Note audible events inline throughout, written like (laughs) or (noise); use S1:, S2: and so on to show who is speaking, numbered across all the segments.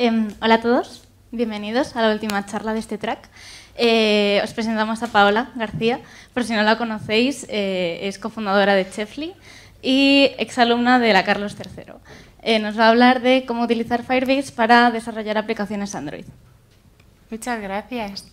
S1: Em, hola a todos, bienvenidos a la última charla de este track. Eh, os presentamos a Paola García, por si no la conocéis, eh, es cofundadora de Chefly y exalumna de la Carlos III. Eh, nos va a hablar de cómo utilizar Firebase para desarrollar aplicaciones Android.
S2: Muchas gracias.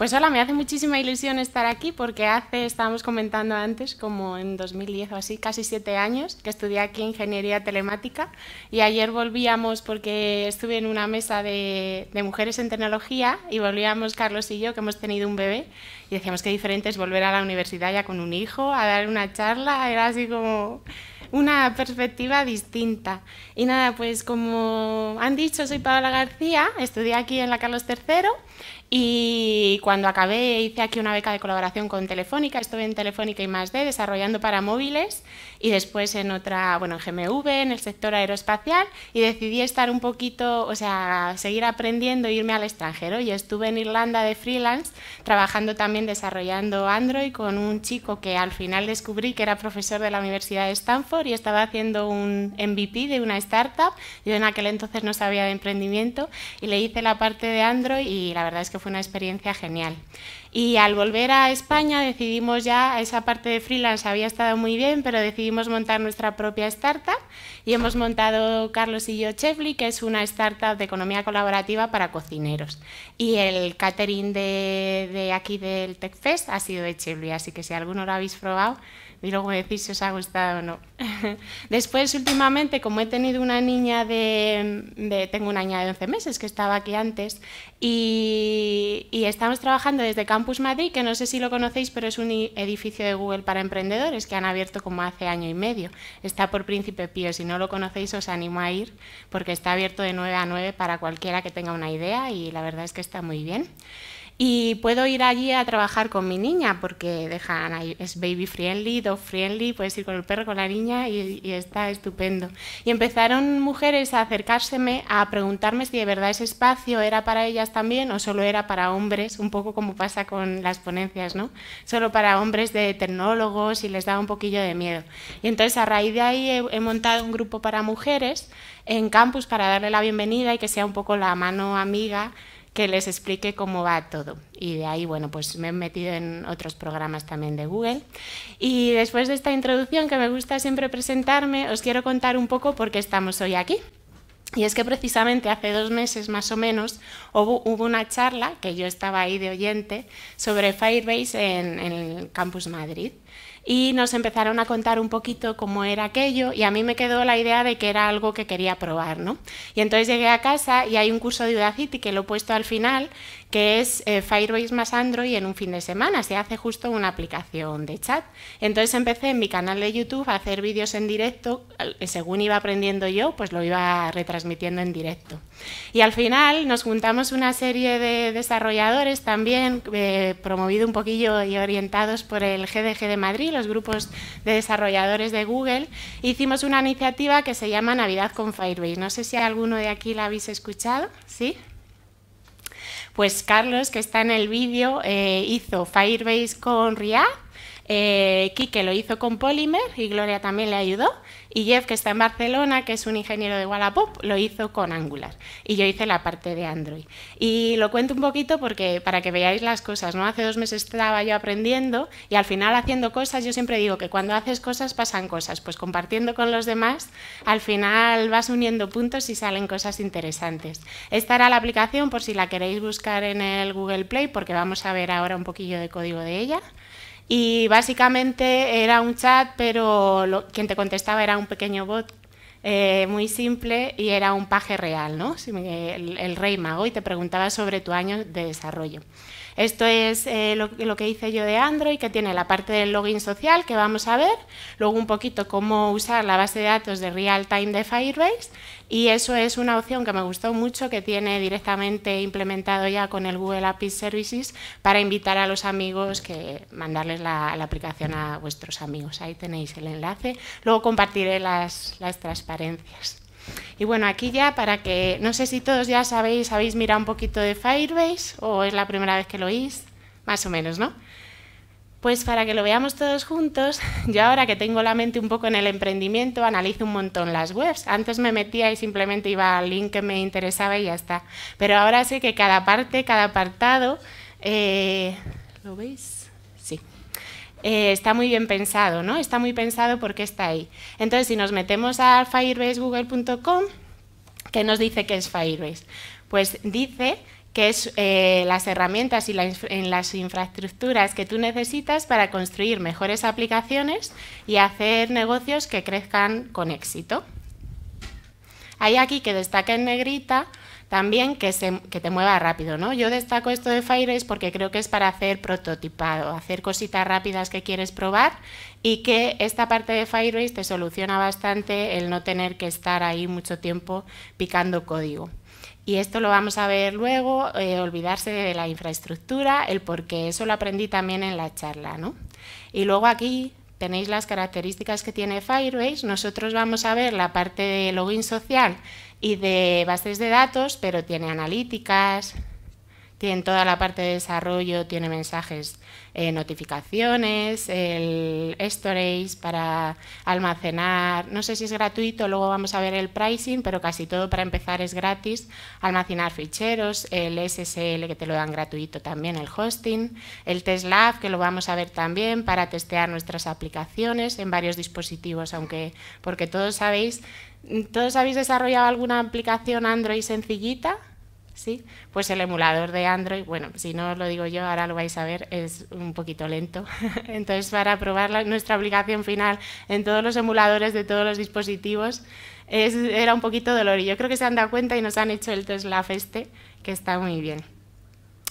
S2: Pues hola, me hace muchísima ilusión estar aquí porque hace, estábamos comentando antes, como en 2010 o así, casi siete años, que estudié aquí Ingeniería Telemática y ayer volvíamos porque estuve en una mesa de, mujeres en tecnología y volvíamos Carlos y yo, que hemos tenido un bebé, y decíamos que diferente es volver a la universidad ya con un hijo, a dar una charla, era así como una perspectiva distinta. Y nada, pues como han dicho, soy Paola García, estudié aquí en la Carlos III y cuando acabé hice aquí una beca de colaboración con Telefónica, estuve en Telefónica y más D desarrollando para móviles y después en otra, bueno, en GMV, en el sector aeroespacial. Y decidí estar un poquito, o sea, seguir aprendiendo e irme al extranjero. Y estuve en Irlanda de freelance trabajando también desarrollando Android con un chico que al final descubrí que era profesor de la Universidad de Stanford y estaba haciendo un MVP de una startup. Yo en aquel entonces no sabía de emprendimiento y le hice la parte de Android y la verdad es que fue una experiencia genial. Y al volver a España decidimos ya, esa parte de freelance había estado muy bien, pero decidimos montar nuestra propia startup y hemos montado Carlos y yo Chefly, que es una startup de economía colaborativa para cocineros. Y el catering de, de aquí del TechFest ha sido de Chefly, así que si alguno lo habéis probado, y luego me decís si os ha gustado o no. (laughs) Después, últimamente, como he tenido una niña de, Tengo una niña de 11 meses que estaba aquí antes y, y, estamos trabajando desde Campus Madrid, que no sé si lo conocéis, pero es un edificio de Google para emprendedores que han abierto como hace año y medio. Está por Príncipe Pío. Si no lo conocéis, os animo a ir porque está abierto de 9 a 9 para cualquiera que tenga una idea y la verdad es que está muy bien y puedo ir allí a trabajar con mi niña porque dejan es baby friendly, dog friendly, puedes ir con el perro, con la niña y, está estupendo. Y empezaron mujeres a acercárseme a preguntarme si de verdad ese espacio era para ellas también o solo era para hombres, un poco como pasa con las ponencias, ¿no? Solo para hombres de tecnólogos y les da un poquillo de miedo. Y entonces a raíz de ahí he montado un grupo para mujeres en campus para darle la bienvenida y que sea un poco la mano amiga que les explique cómo va todo. Y de ahí, bueno, pues me he metido en otros programas también de Google. Y después de esta introducción que me gusta siempre presentarme, os quiero contar un poco por qué estamos hoy aquí. Y es que precisamente hace dos meses más o menos hubo, una charla, que yo estaba ahí de oyente, sobre Firebase en, el Campus Madrid y nos empezaron a contar un poquito cómo era aquello y a mí me quedó la idea de que era algo que quería probar, ¿no? Y entonces llegué a casa y hay un curso de Udacity que lo he puesto al final, que es eh, Firebase más Android en un fin de semana, se hace justo una aplicación de chat. Entonces empecé en mi canal de YouTube a hacer vídeos en directo, eh, según iba aprendiendo yo, pues lo iba retransmitiendo en directo. Y al final nos juntamos una serie de desarrolladores también, eh, promovido un poquillo y orientados por el GDG de Madrid, los grupos de desarrolladores de Google, hicimos una iniciativa que se llama Navidad con Firebase. No sé si alguno de aquí la habéis escuchado, ¿sí? Pues Carlos, que está en el vídeo, eh, hizo Firebase con React, eh, lo hizo con Polymer y Gloria también le ayudó. Y Jeff, que está en Barcelona, que es un ingeniero de Wallapop, lo hizo con Angular. Y yo hice la parte de Android. Y lo cuento un poquito porque para que veáis las cosas, ¿no? Hace dos meses estaba yo aprendiendo y al final haciendo cosas, yo siempre digo que cuando haces cosas pasan cosas. Pues compartiendo con los demás, al final vas uniendo puntos y salen cosas interesantes. Esta era la aplicación por si la queréis buscar en el Google Play, porque vamos a ver ahora un poquillo de código de ella. Y básicamente era un chat, pero quien te contestaba era un pequeño bot eh, muy simple y era un paje real, ¿no? el, el, rey mago, y te preguntaba sobre tu año de desarrollo. Esto es eh, lo, que hice yo de Android, que tiene la parte del login social que vamos a ver, luego un poquito cómo usar la base de datos de real time de Firebase y eso es una opción que me gustó mucho que tiene directamente implementado ya con el Google API Services para invitar a los amigos que mandarles la, aplicación a vuestros amigos. Ahí tenéis el enlace. Luego compartiré las transparencias. Y bueno, aquí ya para que, no sé si todos ya sabéis, habéis mirado un poquito de Firebase o es la primera vez que lo oís, más o menos, ¿no? Pues para que lo veamos todos juntos, (laughs) yo ahora que tengo la mente un poco en el emprendimiento, analizo un montón las webs. Antes me metía y simplemente iba al link que me interesaba y ya está. Pero ahora sé que cada parte, cada apartado, eh, ¿lo veis? Eh, está muy bien pensado, ¿no? Está muy pensado porque está ahí. Entonces, si nos metemos a firebasegoogle.com, ¿qué nos dice que es Firebase? Pues dice que es eh, las herramientas y las infraestructuras que tú necesitas para construir mejores aplicaciones y hacer negocios que crezcan con éxito. Hay aquí que destaca en negrita también que, te mueva rápido. ¿no? Yo destaco esto de Firebase porque creo que es para hacer prototipado, hacer cositas rápidas que quieres probar y que esta parte de Firebase te soluciona bastante el no tener que estar ahí mucho tiempo picando código. Y esto lo vamos a ver luego, eh, olvidarse de la infraestructura, el por qué, eso lo aprendí también en la charla. ¿no? Y luego aquí tenéis las características que tiene Firebase. Nosotros vamos a ver la parte de login social y de bases de datos, pero tiene analíticas, tiene toda la parte de desarrollo, tiene mensajes, eh, notificaciones, el storage para almacenar, no sé si es gratuito, luego vamos a ver el pricing, pero casi todo para empezar es gratis, almacenar ficheros, el SSL que te lo dan gratuito también, el hosting, el test lab que lo vamos a ver también para testear nuestras aplicaciones en varios dispositivos, aunque porque todos sabéis, todos habéis desarrollado alguna aplicación Android sencillita, ¿sí? Pues el emulador de Android, bueno, si no lo digo yo, ahora lo vais a ver, es un poquito lento. (laughs) Entonces, para probar nuestra aplicación final en todos los emuladores de todos los dispositivos, era un poquito dolor. Y yo creo que se han dado cuenta y nos han hecho el Tesla este, que está muy bien.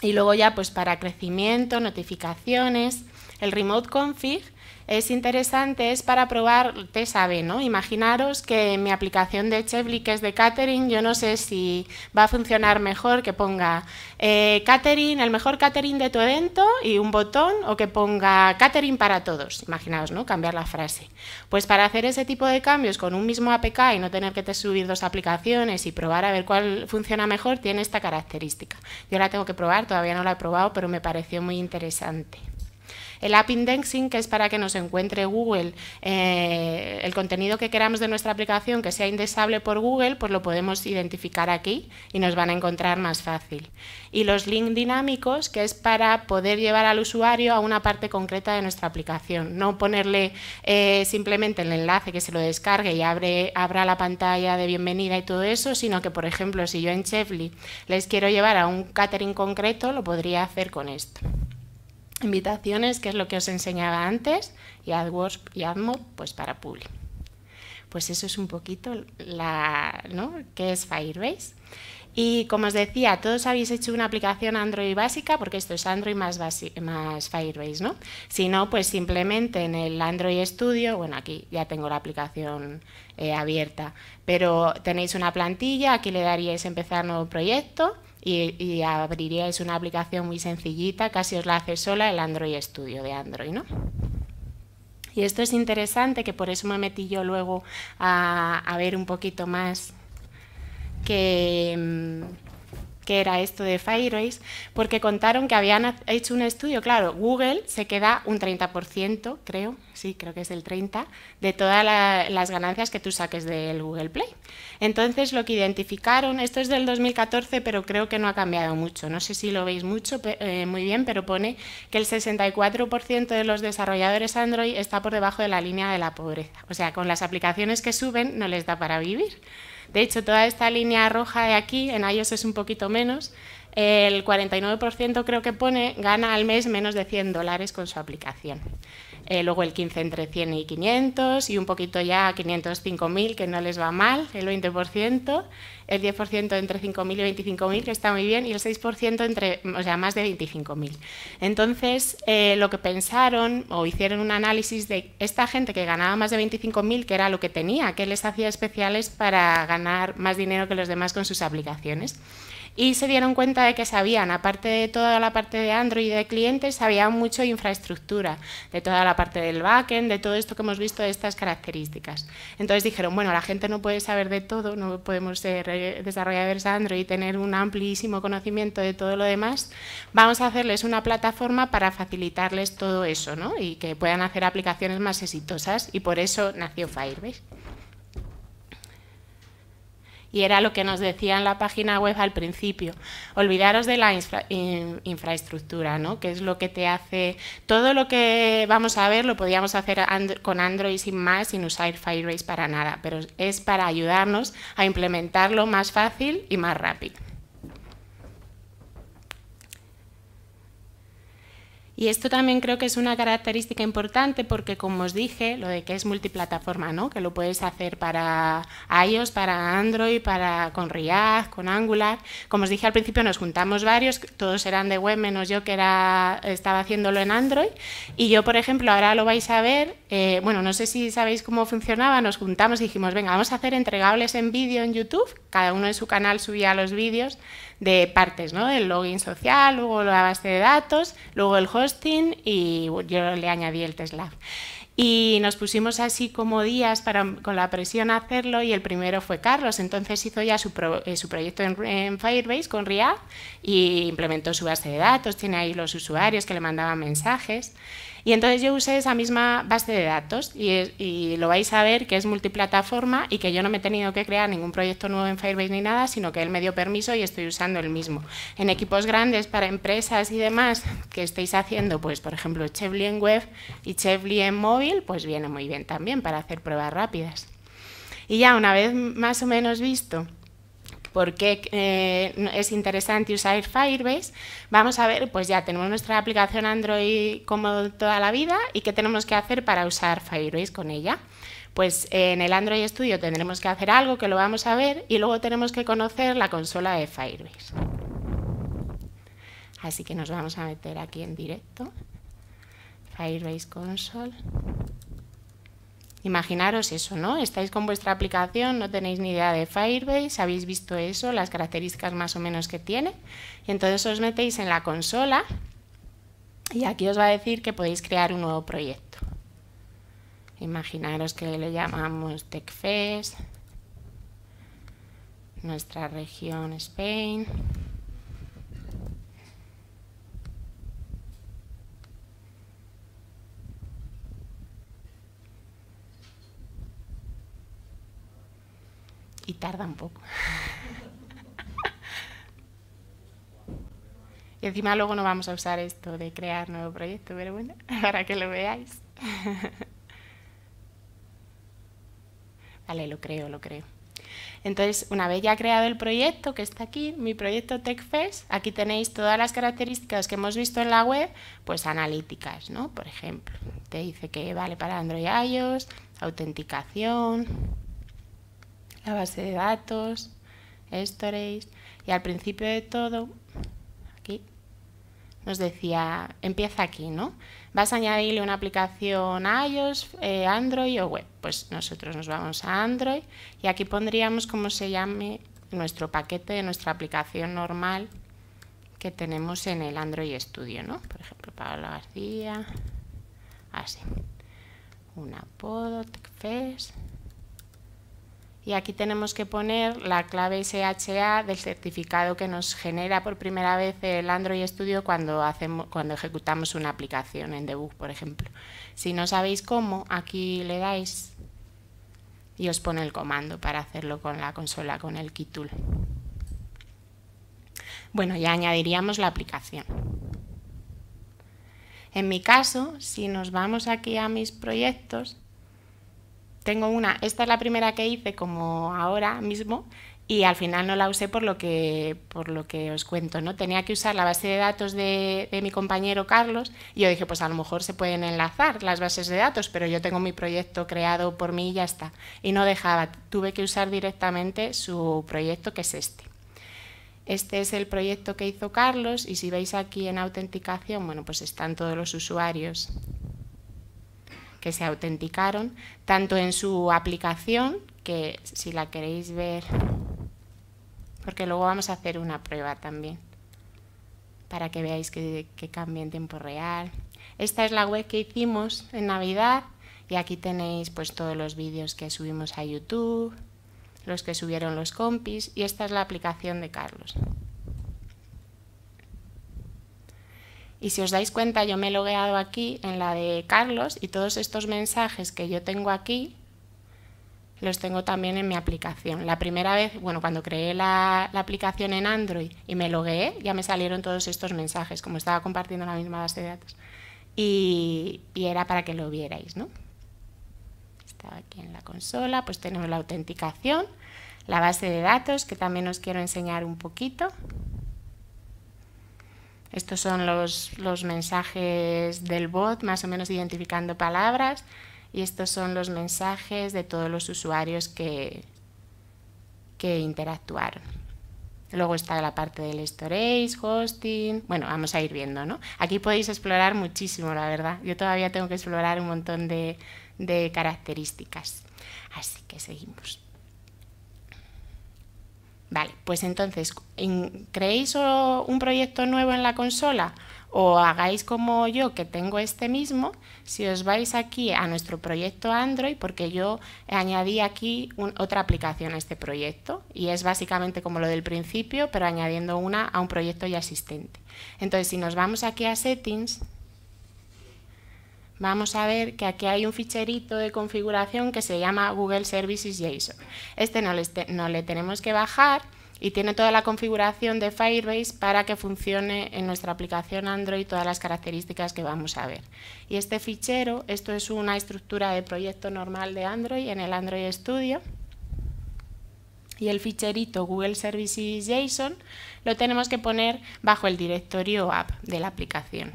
S2: Y luego ya, pues para crecimiento, notificaciones, el Remote Config, es interesante es para probar te sabe, ¿no? Imaginaros que mi aplicación de Chevly, que es de catering, yo no sé si va a funcionar mejor que ponga eh, catering, el mejor catering de tu evento y un botón, o que ponga catering para todos. Imaginaos, ¿no? Cambiar la frase. Pues para hacer ese tipo de cambios con un mismo APK y no tener que te subir dos aplicaciones y probar a ver cuál funciona mejor, tiene esta característica. Yo la tengo que probar, todavía no la he probado, pero me pareció muy interesante. El App Indexing, que es para que nos encuentre Google eh, el contenido que queramos de nuestra aplicación que sea indexable por Google, pues lo podemos identificar aquí y nos van a encontrar más fácil. Y los links dinámicos, que es para poder llevar al usuario a una parte concreta de nuestra aplicación, no ponerle eh, simplemente el enlace que se lo descargue y abre, abra la pantalla de bienvenida y todo eso, sino que, por ejemplo, si yo en Chefly les quiero llevar a un catering concreto, lo podría hacer con esto invitaciones, que es lo que os enseñaba antes, y AdWords y AdMob, pues para Publi. Pues eso es un poquito la, ¿no? ¿Qué es Firebase? Y como os decía, todos habéis hecho una aplicación Android básica, porque esto es Android más, más Firebase, ¿no? Si no, pues simplemente en el Android Studio, bueno, aquí ya tengo la aplicación eh, abierta, pero tenéis una plantilla, aquí le daríais empezar nuevo proyecto, y, abriríais una aplicación muy sencillita, casi os la hace sola el Android Studio de Android, ¿no? Y esto es interesante, que por eso me metí yo luego a, a ver un poquito más que, mm, que era esto de Firebase, porque contaron que habían hecho un estudio, claro, Google se queda un 30%, creo, sí, creo que es el 30%, de todas las ganancias que tú saques del Google Play. Entonces lo que identificaron, esto es del 2014, pero creo que no ha cambiado mucho, no sé si lo veis mucho, eh, muy bien, pero pone que el 64% de los desarrolladores Android está por debajo de la línea de la pobreza. O sea, con las aplicaciones que suben no les da para vivir. De hecho, toda esta línea roja de aquí, en iOS es un poquito menos, el 49% creo que pone gana al mes menos de 100 dólares con su aplicación. Eh, luego el 15 entre 100 y 500 y un poquito ya 505.000 que no les va mal, el 20%, el 10% entre 5.000 y 25.000 que está muy bien y el 6% entre, o sea, más de 25.000. Entonces, eh, lo que pensaron o hicieron un análisis de esta gente que ganaba más de 25.000, que era lo que tenía, que les hacía especiales para ganar más dinero que los demás con sus aplicaciones y se dieron cuenta de que sabían, aparte de toda la parte de Android y de clientes, sabían mucho infraestructura, de toda la parte del backend, de todo esto que hemos visto de estas características. Entonces dijeron, bueno, la gente no puede saber de todo, no podemos ser eh, desarrolladores Android y tener un amplísimo conocimiento de todo lo demás, vamos a hacerles una plataforma para facilitarles todo eso ¿no? y que puedan hacer aplicaciones más exitosas y por eso nació Firebase. Y era lo que nos decía en la página web al principio. Olvidaros de la infraestructura, ¿no? que es lo que te hace... Todo lo que vamos a ver lo podíamos hacer con Android sin más, sin usar Firebase para nada, pero es para ayudarnos a implementarlo más fácil y más rápido. Y esto también creo que es una característica importante porque, como os dije, lo de que es multiplataforma, ¿no? que lo puedes hacer para iOS, para Android, para, con React, con Angular. Como os dije al principio, nos juntamos varios, todos eran de web, menos yo que era, estaba haciéndolo en Android. Y yo, por ejemplo, ahora lo vais a ver, eh, bueno, no sé si sabéis cómo funcionaba, nos juntamos y dijimos, venga, vamos a hacer entregables en vídeo en YouTube, cada uno en su canal subía los vídeos de partes, ¿no? El login social, luego la base de datos, luego el hosting y yo le añadí el Tesla. Y nos pusimos así como días para, con la presión a hacerlo y el primero fue Carlos, entonces hizo ya su, eh, proyecto en, en, Firebase con React y implementó su base de datos, tiene ahí los usuarios que le mandaban mensajes y entonces yo usé esa misma base de datos y, lo vais a ver que es multiplataforma y que yo no me he tenido que crear ningún proyecto nuevo en Firebase ni nada, sino que él me dio permiso y estoy usando el mismo. En equipos grandes para empresas y demás que estéis haciendo, pues por ejemplo Chevly en web y Chevly en móvil, pues viene muy bien también para hacer pruebas rápidas. Y ya una vez más o menos visto por qué eh, es interesante usar Firebase, vamos a ver, pues ya tenemos nuestra aplicación Android como toda la vida y qué tenemos que hacer para usar Firebase con ella. Pues en el Android Studio tendremos que hacer algo que lo vamos a ver y luego tenemos que conocer la consola de Firebase. Así que nos vamos a meter aquí en directo. Firebase Console. Imaginaros eso, ¿no? Estáis con vuestra aplicación, no tenéis ni idea de Firebase, habéis visto eso, las características más o menos que tiene, y entonces os metéis en la consola y aquí os va a decir que podéis crear un nuevo proyecto. Imaginaros que le llamamos TechFest, nuestra región Spain. Y tarda un poco. y encima luego no vamos a usar esto de crear nuevo proyecto, pero bueno, (laughs) para que lo veáis. vale, lo creo, lo creo. Entonces, una vez ya creado el proyecto, que está aquí, mi proyecto TechFest, aquí tenéis todas las características que hemos visto en la web, pues analíticas, ¿no? Por ejemplo, te dice que vale para Android iOS, autenticación, la base de datos, storage, y al principio de todo, aquí, nos decía, empieza aquí, ¿no? Vas a añadirle una aplicación a iOS, eh, Android o web. Pues nosotros nos vamos a Android y aquí pondríamos cómo se llame nuestro paquete de nuestra aplicación normal que tenemos en el Android Studio, ¿no? Por ejemplo, Paola García, así. Un apodo, TechFest, y aquí tenemos que poner la clave SHA del certificado que nos genera por primera vez el Android Studio cuando, hacemos, cuando ejecutamos una aplicación en debug, por ejemplo. Si no sabéis cómo, aquí le dais y os pone el comando para hacerlo con la consola, con el Keytool. Bueno, ya añadiríamos la aplicación. En mi caso, si nos vamos aquí a mis proyectos, tengo una, esta es la primera que hice como ahora mismo y al final no la usé por lo que, por lo que os cuento. ¿no? Tenía que usar la base de datos de, mi compañero Carlos y yo dije, pues a lo mejor se pueden enlazar las bases de datos, pero yo tengo mi proyecto creado por mí y ya está. Y no dejaba, tuve que usar directamente su proyecto que es este. Este es el proyecto que hizo Carlos y si veis aquí en autenticación, bueno, pues están todos los usuarios que se autenticaron, tanto en su aplicación, que si la queréis ver porque luego vamos a hacer una prueba también para que veáis que, que cambia en tiempo real. Esta es la web que hicimos en Navidad y aquí tenéis pues todos los vídeos que subimos a YouTube, los que subieron los compis y esta es la aplicación de Carlos. Y si os dais cuenta, yo me he logueado aquí en la de Carlos y todos estos mensajes que yo tengo aquí los tengo también en mi aplicación. La primera vez, bueno, cuando creé la, aplicación en Android y me logueé, ya me salieron todos estos mensajes, como estaba compartiendo la misma base de datos. Y, y era para que lo vierais, ¿no? Estaba aquí en la consola, pues tenemos la autenticación, la base de datos, que también os quiero enseñar un poquito. Estos son los, mensajes del bot, más o menos identificando palabras, y estos son los mensajes de todos los usuarios que, que interactuaron. Luego está la parte del storage, hosting. Bueno, vamos a ir viendo, ¿no? Aquí podéis explorar muchísimo, la verdad. Yo todavía tengo que explorar un montón de, de características. Así que seguimos. Vale, pues entonces, ¿creéis un proyecto nuevo en la consola? O hagáis como yo, que tengo este mismo, si os vais aquí a nuestro proyecto Android, porque yo añadí aquí otra aplicación a este proyecto, y es básicamente como lo del principio, pero añadiendo una a un proyecto ya existente. Entonces, si nos vamos aquí a Settings, vamos a ver que aquí hay un ficherito de configuración que se llama Google Services JSON. Este no le, tenemos que bajar y tiene toda la configuración de Firebase para que funcione en nuestra aplicación Android todas las características que vamos a ver. Y este fichero, esto es una estructura de proyecto normal de Android en el Android Studio. Y el ficherito Google Services JSON lo tenemos que poner bajo el directorio app de la aplicación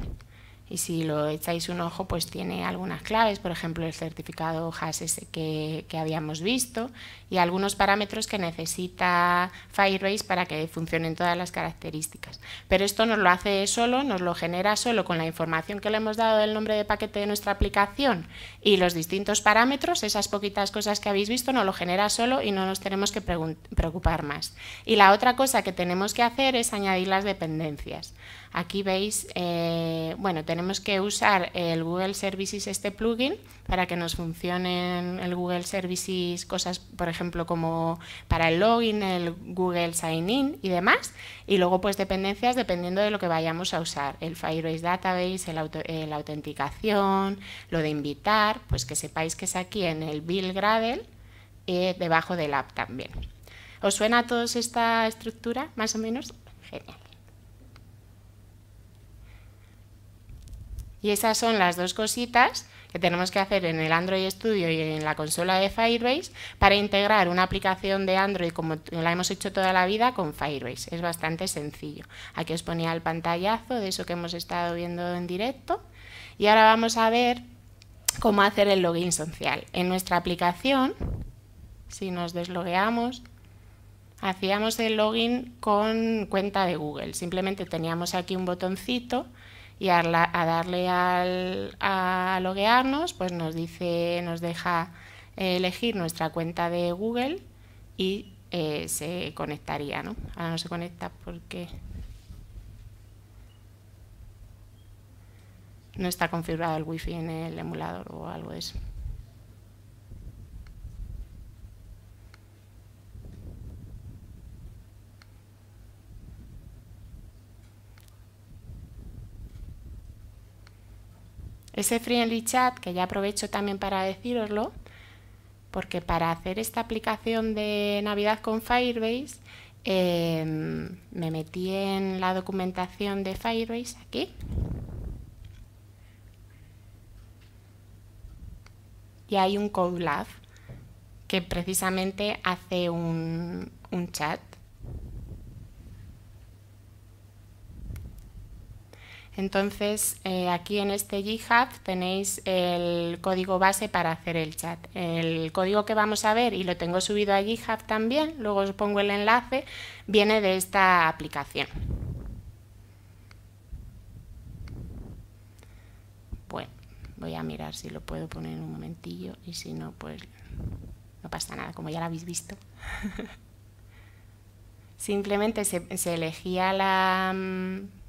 S2: y si lo echáis un ojo pues tiene algunas claves, por ejemplo el certificado HAS que, que habíamos visto y algunos parámetros que necesita Firebase para que funcionen todas las características. Pero esto nos lo hace solo, nos lo genera solo con la información que le hemos dado del nombre de paquete de nuestra aplicación y los distintos parámetros, esas poquitas cosas que habéis visto, nos lo genera solo y no nos tenemos que preocupar más. Y la otra cosa que tenemos que hacer es añadir las dependencias. Aquí veis, eh, bueno, tenemos que usar el Google Services, este plugin, para que nos funcionen el Google Services, cosas, por ejemplo, como para el login, el Google Sign In y demás. Y luego, pues, dependencias dependiendo de lo que vayamos a usar. El Firebase Database, el la autenticación, lo de invitar, pues que sepáis que es aquí en el Bill Gradle, eh, debajo del app también. ¿Os suena a todos esta estructura, más o menos? Genial. Y esas son las dos cositas que tenemos que hacer en el Android Studio y en la consola de Firebase para integrar una aplicación de Android como la hemos hecho toda la vida con Firebase. Es bastante sencillo. Aquí os ponía el pantallazo de eso que hemos estado viendo en directo. Y ahora vamos a ver cómo hacer el login social. En nuestra aplicación, si nos deslogueamos, hacíamos el login con cuenta de Google. Simplemente teníamos aquí un botoncito y a, darle al, a loguearnos, pues nos dice, nos deja elegir nuestra cuenta de Google y eh, se conectaría, ¿no? Ahora no se conecta porque no está configurado el wifi en el emulador o algo de eso. Ese Friendly Chat, que ya aprovecho también para deciroslo, porque para hacer esta aplicación de Navidad con Firebase, em, me metí en la documentación de Firebase aquí. Y hay un Code Lab que precisamente hace un chat Entonces, eh, aquí en este GitHub tenéis el código base para hacer el chat. El código que vamos a ver, y lo tengo subido a GitHub también, luego os pongo el enlace, viene de esta aplicación. Bueno, voy a mirar si lo puedo poner un momentillo y si no, pues no pasa nada, como ya lo habéis visto. (laughs) simplemente se, elegía la, mm,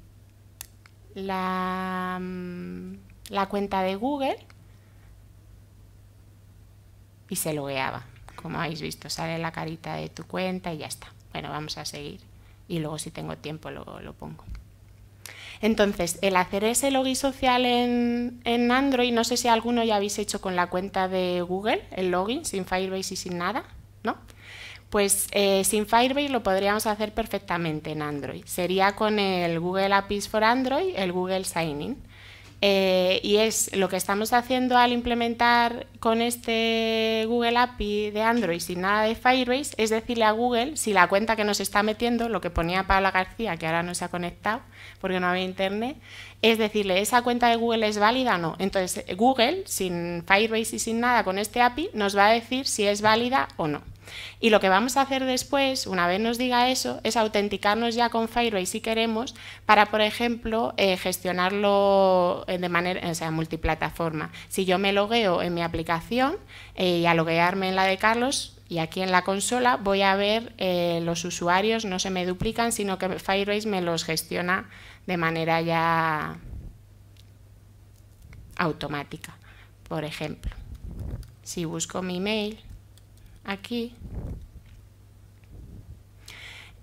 S2: la, mm, la cuenta de Google y se logueaba. Como habéis visto, sale la carita de tu cuenta y ya está. Bueno, vamos a seguir. Y luego si tengo tiempo lo, lo pongo. Entonces, el hacer ese login social en, en, Android, no sé si alguno ya habéis hecho con la cuenta de Google, el login, sin Firebase y sin nada, ¿no? Pues eh, sin Firebase lo podríamos hacer perfectamente en Android. Sería con el Google APIs for Android, el Google Signing. Eh, y es lo que estamos haciendo al implementar con este Google API de Android sin nada de Firebase, es decirle a Google si la cuenta que nos está metiendo, lo que ponía Paula García, que ahora no se ha conectado porque no había internet, es decirle, ¿esa cuenta de Google es válida o no? Entonces Google, sin Firebase y sin nada con este API, nos va a decir si es válida o no. Y lo que vamos a hacer después, una vez nos diga eso, es autenticarnos ya con Firebase si queremos para, por ejemplo, eh, gestionarlo eh, de manera, o sea, multiplataforma. Si yo me logueo en mi aplicación eh, y a loguearme en la de Carlos, y aquí en la consola voy a ver los usuarios, no se me duplican, sino que Firebase me los gestiona de manera ya automática. Por ejemplo, si busco mi email, aquí.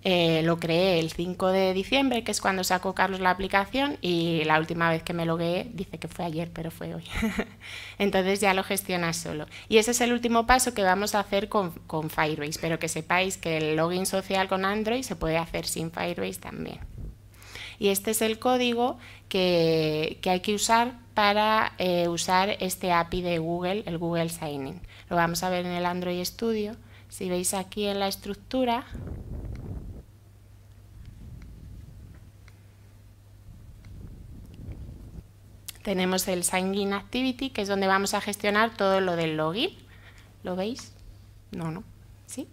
S2: Eh, lo creé el 5 de diciembre, que es cuando sacó Carlos la aplicación, y la última vez que me logué, dice que fue ayer, pero fue hoy. (laughs) Entonces ya lo gestionas solo. Y ese es el último paso que vamos a hacer con, Firebase, pero que sepáis que el login social con Android se puede hacer sin Firebase también. Y este es el código que, hay que usar para eh, usar este API de Google, el Google Signing. Lo vamos a ver en el Android Studio. Si veis aquí en la estructura, tenemos el Sign In Activity, que es donde vamos a gestionar todo lo del login. ¿Lo veis? No, no. ¿Sí?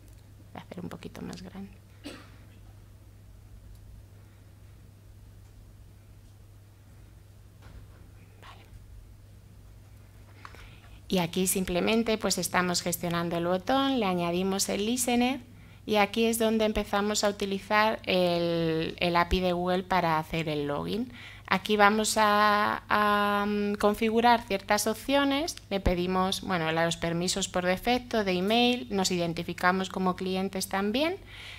S2: Voy a hacer un poquito más grande. Y aquí simplemente pues estamos gestionando el botón, le añadimos el listener y aquí es donde empezamos a utilizar el, API de Google para hacer el login. Aquí vamos a, mm, configurar ciertas opciones, le pedimos bueno, los permisos por defecto de email, nos identificamos como clientes también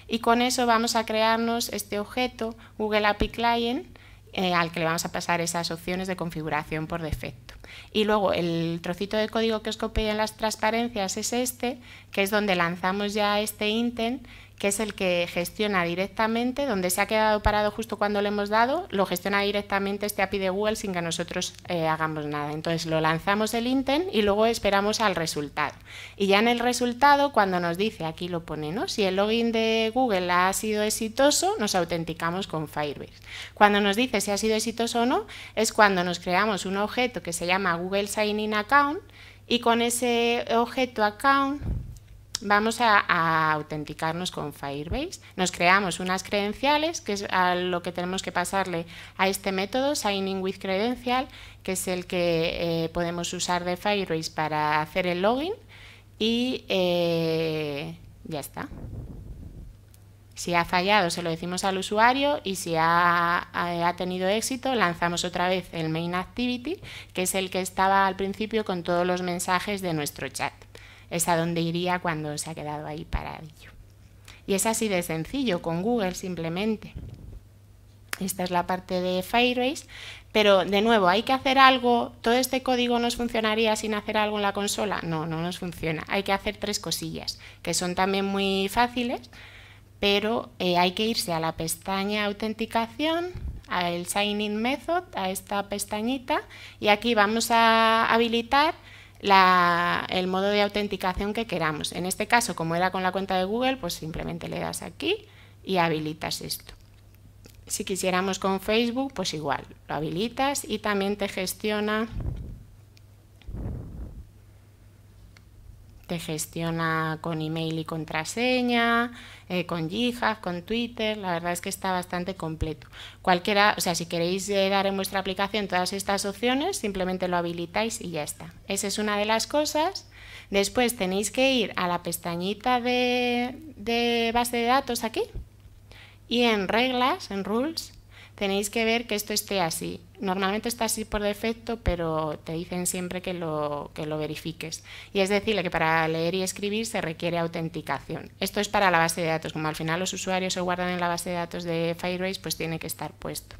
S2: y con eso vamos a crearnos este objeto Google API Client eh, al que le vamos a pasar esas opciones de configuración por defecto. Y luego el trocito de código que os copié en las transparencias es este, que es donde lanzamos ya este intent que es el que gestiona directamente, donde se ha quedado parado justo cuando le hemos dado, lo gestiona directamente este API de Google sin que nosotros eh, hagamos nada. Entonces lo lanzamos el intent y luego esperamos al resultado. Y ya en el resultado, cuando nos dice, aquí lo pone, ¿no? si el login de Google ha sido exitoso, nos autenticamos con Firebase. Cuando nos dice si ha sido exitoso o no, es cuando nos creamos un objeto que se llama Google Sign In Account y con ese objeto account vamos a, autenticarnos con Firebase. Nos creamos unas credenciales, que es a lo que tenemos que pasarle a este método, Signing with Credential, que es el que eh, podemos usar de Firebase para hacer el login y eh, ya está. Si ha fallado, se lo decimos al usuario y si ha, ha, tenido éxito, lanzamos otra vez el Main Activity, que es el que estaba al principio con todos los mensajes de nuestro chat es a donde iría cuando se ha quedado ahí paradillo. Y es así de sencillo, con Google simplemente. Esta es la parte de Firebase, pero de nuevo, ¿hay que hacer algo? ¿Todo este código nos funcionaría sin hacer algo en la consola? No, no nos funciona. Hay que hacer tres cosillas, que son también muy fáciles, pero eh, hay que irse a la pestaña autenticación, al sign in method, a esta pestañita, y aquí vamos a habilitar el modo de autenticación que queramos. En este caso, como era con la cuenta de Google, pues simplemente le das aquí y habilitas esto. Si quisiéramos con Facebook, pues igual, lo habilitas y también te gestiona te gestiona con email y contraseña, eh, con GitHub, con Twitter, la verdad es que está bastante completo. Cualquiera, o sea, si queréis eh, dar en vuestra aplicación todas estas opciones, simplemente lo habilitáis y ya está. Esa es una de las cosas. Después tenéis que ir a la pestañita de, de base de datos aquí y en reglas, en rules, tenéis que ver que esto esté así. Normalmente está así por defecto, pero te dicen siempre que lo, que lo verifiques. Y es decirle que para leer y escribir se requiere autenticación. Esto es para la base de datos. Como al final los usuarios se guardan en la base de datos de Firebase, pues tiene que estar puesto.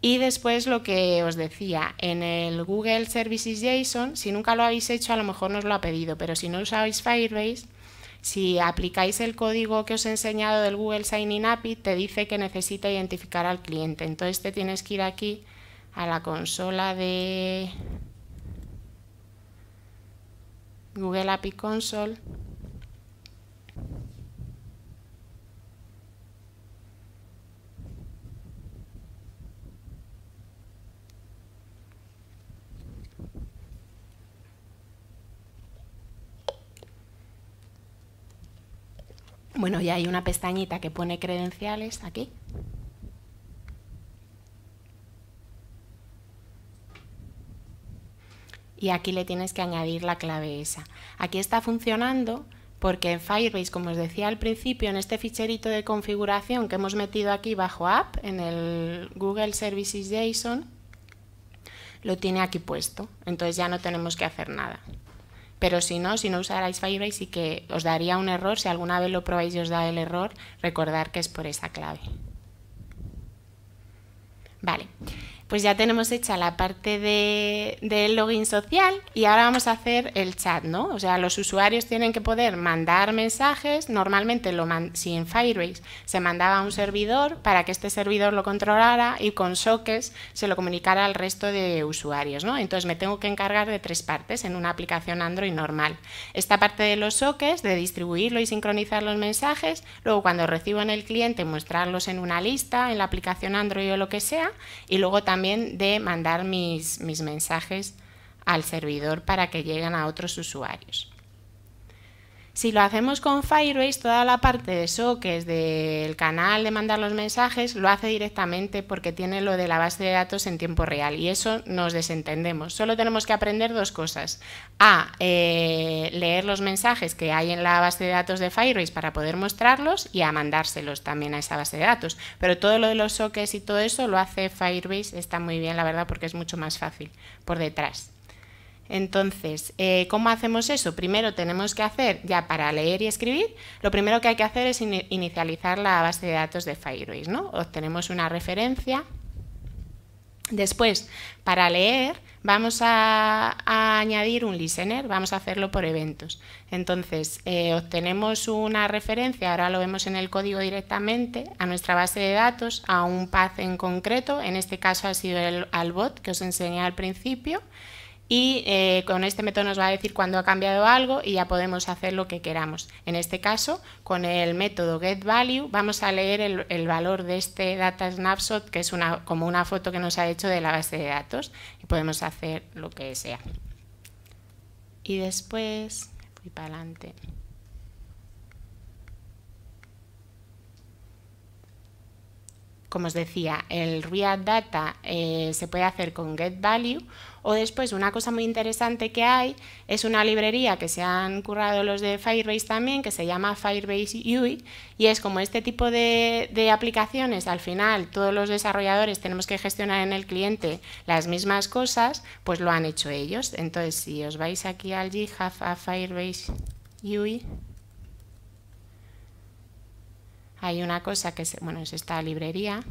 S2: Y después lo que os decía, en el Google Services JSON, si nunca lo habéis hecho, a lo mejor no os lo ha pedido, pero si no usáis Firebase, si aplicáis el código que os he enseñado del Google Sign-in API, te dice que necesita identificar al cliente. Entonces te tienes que ir aquí a la consola de Google API Console Bueno, ya hay una pestañita que pone credenciales aquí. Y aquí le tienes que añadir la clave esa. Aquí está funcionando porque en Firebase, como os decía al principio, en este ficherito de configuración que hemos metido aquí bajo app, en el Google Services JSON, lo tiene aquí puesto. Entonces ya no tenemos que hacer nada. Pero si no, si no usarais Firebase sí que os daría un error. Si alguna vez lo probáis y os da el error, recordar que es por esa clave. Vale pues ya tenemos hecha la parte del de login social y ahora vamos a hacer el chat, ¿no? O sea, los usuarios tienen que poder mandar mensajes, normalmente lo si en Firebase se mandaba a un servidor para que este servidor lo controlara y con sockets se lo comunicara al resto de usuarios, ¿no? Entonces me tengo que encargar de tres partes en una aplicación Android normal. Esta parte de los sockets, de distribuirlo y sincronizar los mensajes, luego cuando recibo en el cliente mostrarlos en una lista, en la aplicación Android o lo que sea, y luego también también de mandar mis, mis mensajes al servidor para que lleguen a otros usuarios. Si lo hacemos con Firebase, toda la parte de es del canal de mandar los mensajes, lo hace directamente porque tiene lo de la base de datos en tiempo real y eso nos desentendemos. Solo tenemos que aprender dos cosas. A, eh, leer los mensajes que hay en la base de datos de Firebase para poder mostrarlos y a mandárselos también a esa base de datos. Pero todo lo de los sockets y todo eso lo hace Firebase, está muy bien la verdad porque es mucho más fácil por detrás. Entonces, eh, ¿cómo hacemos eso? Primero tenemos que hacer, ya para leer y escribir, lo primero que hay que hacer es inicializar la base de datos de Firebase. ¿no? Obtenemos una referencia. Después, para leer, vamos a, añadir un listener, vamos a hacerlo por eventos. Entonces, eh, obtenemos una referencia, ahora lo vemos en el código directamente, a nuestra base de datos, a un path en concreto, en este caso ha sido el, al bot que os enseñé al principio, y eh, con este método nos va a decir cuándo ha cambiado algo y ya podemos hacer lo que queramos. En este caso, con el método getValue vamos a leer el, valor de este data snapshot, que es una, como una foto que nos ha hecho de la base de datos, y podemos hacer lo que sea. Y después, voy para adelante. como os decía, el React Data eh, se puede hacer con GetValue o después una cosa muy interesante que hay es una librería que se han currado los de Firebase también, que se llama Firebase UI, y es como este tipo de, aplicaciones, al final todos los desarrolladores tenemos que gestionar en el cliente las mismas cosas, pues lo han hecho ellos. Entonces, si os vais aquí al GitHub a Firebase UI, hay una cosa que bueno, es esta librería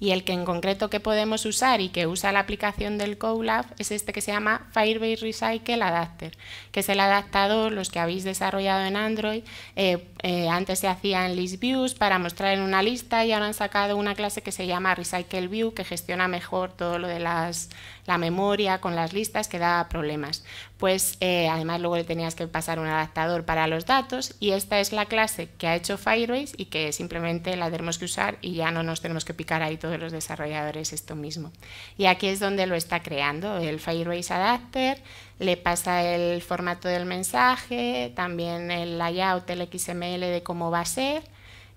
S2: y el que en concreto que podemos usar y que usa la aplicación del CoLab es este que se llama Firebase Recycle Adapter, que es el adaptador, los que habéis desarrollado en Android, eh, eh, antes se hacían list views para mostrar en una lista y ahora han sacado una clase que se llama Recycle View, que gestiona mejor todo lo de las, la memoria con las listas que da problemas. Pues eh, además luego le tenías que pasar un adaptador para los datos y esta es la clase que ha hecho Firebase y que simplemente la tenemos que usar y ya no nos tenemos que picar ahí todo de los desarrolladores esto mismo. Y aquí es donde lo está creando, el Firebase Adapter, le pasa el formato del mensaje, también el layout, el XML de cómo va a ser,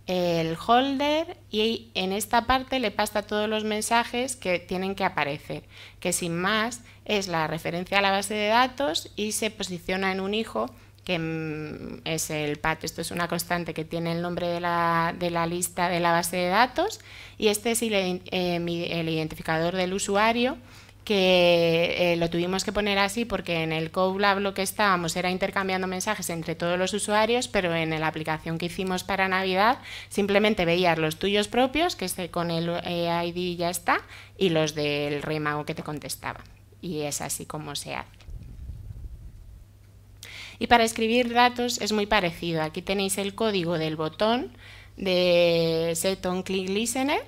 S2: el holder y en esta parte le pasa todos los mensajes que tienen que aparecer, que sin más es la referencia a la base de datos y se posiciona en un hijo que mm, es el PAT. Esto es una constante que tiene el nombre de la, de la lista de la base de datos y este es el, el identificador del usuario que eh, lo tuvimos que poner así porque en el CoLab lo que estábamos era intercambiando mensajes entre todos los usuarios, pero en la aplicación que hicimos para Navidad simplemente veías los tuyos propios, que este con el eh, ID ya está, y los del Rey Mago que te contestaba. Y es así como se hace. Y para escribir datos es muy parecido. Aquí tenéis el código del botón de Set on Click Listener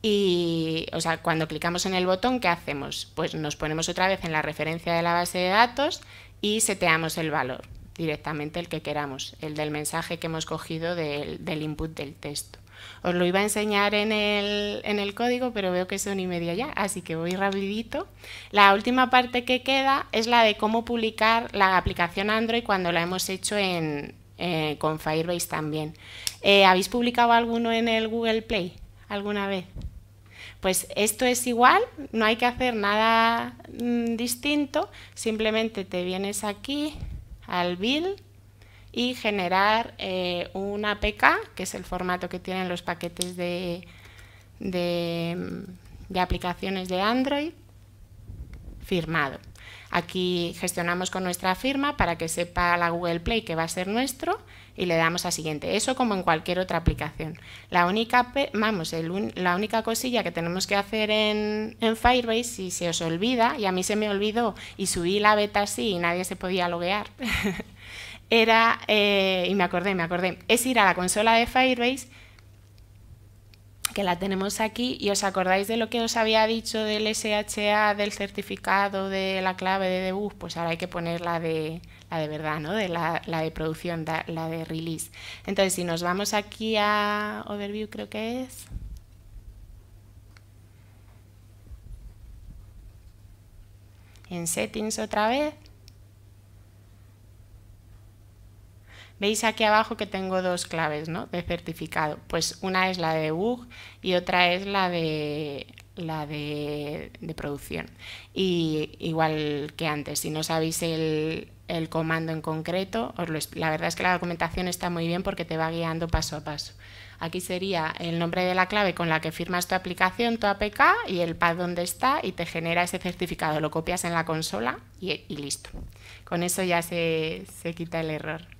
S2: y, o sea, cuando clicamos en el botón, ¿qué hacemos? Pues nos ponemos otra vez en la referencia de la base de datos y seteamos el valor, directamente el que queramos, el del mensaje que hemos cogido del, input del texto. Os lo iba a enseñar en el, en el, código, pero veo que son y media ya, así que voy rapidito. La última parte que queda es la de cómo publicar la aplicación Android cuando la hemos hecho en, eh, con Firebase también. Eh, ¿Habéis publicado alguno en el Google Play alguna vez? Pues esto es igual, no hay que hacer nada mm, distinto, simplemente te vienes aquí al build y generar eh, un APK, que es el formato que tienen los paquetes de, de aplicaciones de Android, firmado. Aquí gestionamos con nuestra firma para que sepa la Google Play que va a ser nuestro y le damos a siguiente. Eso como en cualquier otra aplicación. La única, vamos, la única cosilla que tenemos que hacer en, Firebase, si se os olvida, y a mí se me olvidó y subí la beta así y nadie se podía loguear, (laughs) era, eh, y me acordé, me acordé, es ir a la consola de Firebase que la tenemos aquí y os acordáis de lo que os había dicho del SHA, del certificado, de la clave de debug, pues ahora hay que poner la de, la de verdad, ¿no? de la, la de producción, la de release. Entonces, si nos vamos aquí a Overview, creo que es... En Settings otra vez. Veis aquí abajo que tengo dos claves ¿no? de certificado. Pues una es la de debug y otra es la de la de, producción. Y igual que antes, si no sabéis el, comando en concreto, os la verdad es que la documentación está muy bien porque te va guiando paso a paso. Aquí sería el nombre de la clave con la que firmas tu aplicación, tu APK y el pad donde está y te genera ese certificado. Lo copias en la consola y, y listo. Con eso ya se, se quita el error.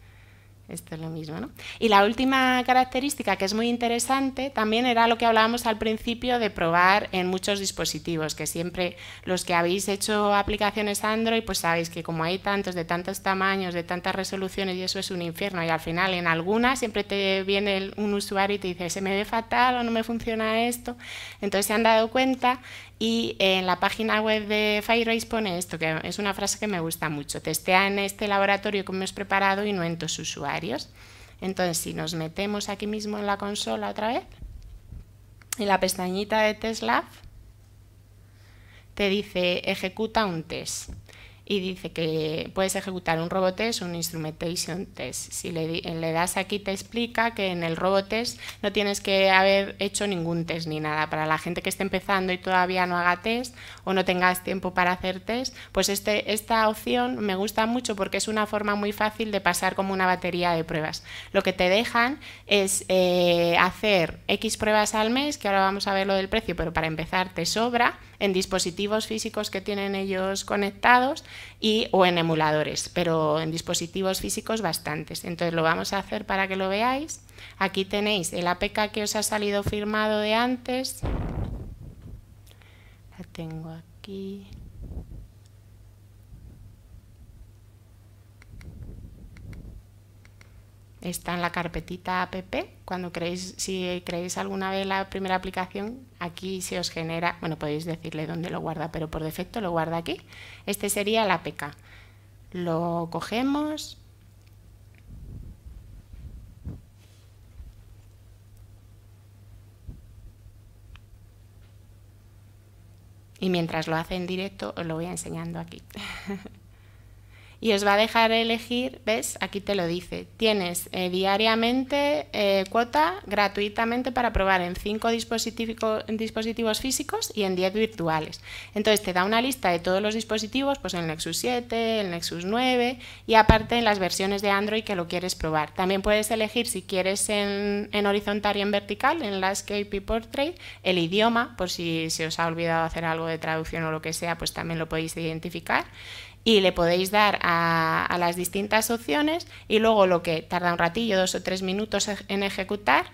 S2: Esto es lo mismo, ¿no? Y la última característica que es muy interesante también era lo que hablábamos al principio de probar en muchos dispositivos, que siempre los que habéis hecho aplicaciones Android, pues sabéis que como hay tantos, de tantos tamaños, de tantas resoluciones y eso es un infierno y al final en algunas siempre te viene un usuario y te dice se me ve fatal o no me funciona esto, entonces se han dado cuenta y en la página web de Firebase pone esto, que es una frase que me gusta mucho. Testea en este laboratorio que hemos preparado y no en tus usuarios. Entonces, si nos metemos aquí mismo en la consola otra vez, en la pestañita de TestLab, te dice ejecuta un test y dice que puedes ejecutar un robotest o un instrumentation test. Si le, le, das aquí te explica que en el robotest no tienes que haber hecho ningún test ni nada. Para la gente que esté empezando y todavía no haga test o no tengas tiempo para hacer test, pues este, esta opción me gusta mucho porque es una forma muy fácil de pasar como una batería de pruebas. Lo que te dejan es eh, hacer X pruebas al mes, que ahora vamos a ver lo del precio, pero para empezar te sobra en dispositivos físicos que tienen ellos conectados y, o en emuladores, pero en dispositivos físicos bastantes. Entonces lo vamos a hacer para que lo veáis. Aquí tenéis el APK que os ha salido firmado de antes. La tengo aquí. Está en la carpetita app. Cuando creéis, si creéis alguna vez la primera aplicación, aquí se os genera, bueno, podéis decirle dónde lo guarda, pero por defecto lo guarda aquí. Este sería el APK. Lo cogemos. Y mientras lo hace en directo, os lo voy enseñando aquí. (laughs) y os va a dejar elegir, ¿ves? Aquí te lo dice. Tienes eh, diariamente eh, cuota gratuitamente para probar en 5 dispositivos físicos y en 10 virtuales. Entonces te da una lista de todos los dispositivos, pues el Nexus 7, el Nexus 9 y aparte en las versiones de Android que lo quieres probar. También puedes elegir si quieres en, horizontal y en vertical, en Landscape y Portrait, el idioma, por si se os ha olvidado hacer algo de traducción o lo que sea, pues también lo podéis identificar y le podéis dar a, las distintas opciones y luego lo que tarda un ratillo, dos o tres minutos en ejecutar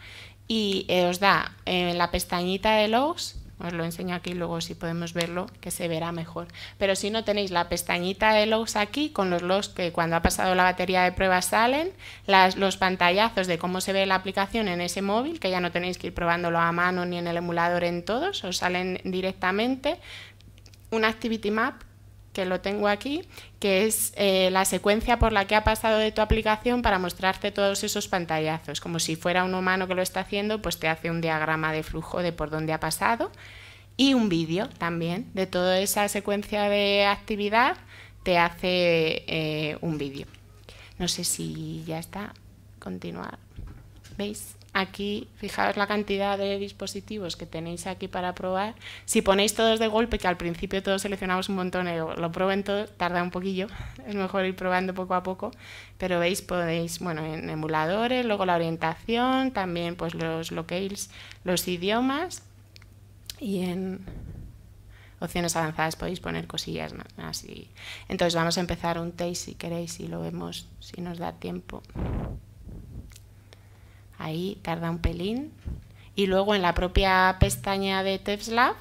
S2: y eh, os da en la pestañita de logs, os lo enseño aquí luego si podemos verlo, que se verá mejor. Pero si no tenéis la pestañita de logs aquí, con los logs que cuando ha pasado la batería de prueba salen, los pantallazos de cómo se ve la aplicación en ese móvil, que ya no tenéis que ir probándolo a mano ni en el emulador en todos, os salen directamente. Un activity map que lo tengo aquí, que es eh, la secuencia por la que ha pasado de tu aplicación para mostrarte todos esos pantallazos. Como si fuera un humano que lo está haciendo, pues te hace un diagrama de flujo de por dónde ha pasado y un vídeo también de toda esa secuencia de actividad, te hace eh, un vídeo. No sé si ya está. Continuar. ¿Veis? Aquí, fijaos la cantidad de dispositivos que tenéis aquí para probar. Si ponéis todos de golpe, que al principio todos seleccionamos un montón, y lo prueben todo, tarda un poquillo, (laughs) es mejor ir probando poco a poco, pero veis, podéis, bueno, en emuladores, luego la orientación, también pues los locales, los idiomas y en opciones avanzadas podéis poner cosillas más así. Entonces vamos a empezar un taste si queréis y lo vemos si nos da tiempo. Ahí tarda un pelín. Y luego en la propia pestaña de TestLab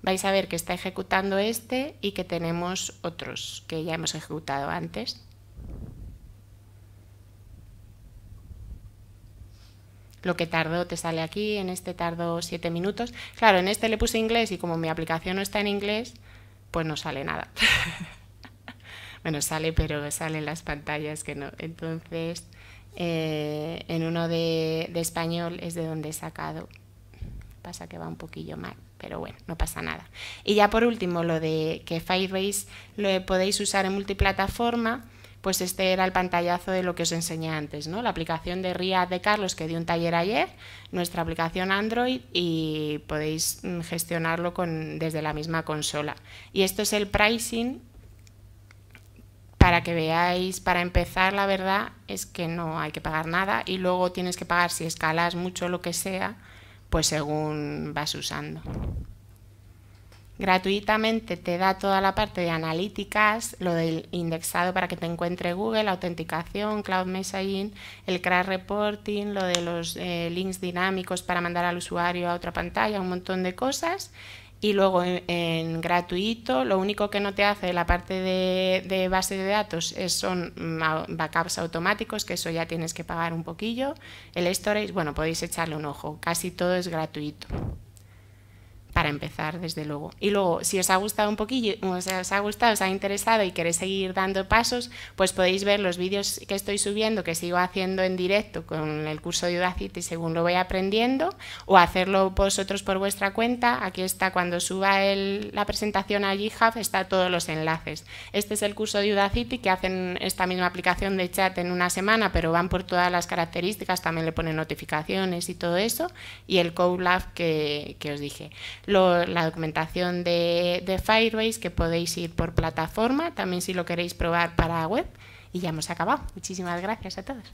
S2: vais a ver que está ejecutando este y que tenemos otros que ya hemos ejecutado antes. Lo que tardó te sale aquí, en este tardó 7 minutos. Claro, en este le puse inglés y como mi aplicación no está en inglés, pues no sale nada. (laughs) bueno, sale, pero salen las pantallas que no. Entonces, eh, en uno de, español es de donde he sacado. Pasa que va un poquillo mal, pero bueno, no pasa nada. Y ya por último, lo de que Firebase lo podéis usar en multiplataforma, pues este era el pantallazo de lo que os enseñé antes, ¿no? La aplicación de RIA de Carlos que dio un taller ayer, nuestra aplicación Android y podéis mm, gestionarlo con, desde la misma consola. Y esto es el pricing para que veáis, para empezar, la verdad es que no hay que pagar nada y luego tienes que pagar si escalas mucho lo que sea, pues según vas usando. Gratuitamente te da toda la parte de analíticas, lo del indexado para que te encuentre Google, autenticación, cloud messaging, el crash reporting, lo de los eh, links dinámicos para mandar al usuario a otra pantalla, un montón de cosas y luego en, gratuito lo único que no te hace la parte de, base de datos es, son backups automáticos, que eso ya tienes que pagar un poquillo. El storage, bueno, podéis echarle un ojo, casi todo es gratuito para empezar, desde luego. Y luego, si os ha gustado un poquillo, os ha gustado, os ha interesado y queréis seguir dando pasos, pues podéis ver los vídeos que estoy subiendo, que sigo haciendo en directo con el curso de Udacity según lo voy aprendiendo, o hacerlo vosotros por vuestra cuenta. Aquí está, cuando suba la presentación a GitHub, está todos los enlaces. Este es el curso de Udacity, que hacen esta misma aplicación de chat en una semana, pero van por todas las características, también le ponen notificaciones y todo eso, y el CodeLab que, que os dije la documentación de, de Firebase que podéis ir por plataforma, también si lo queréis probar para web. Y ya hemos acabado. Muchísimas gracias a todos.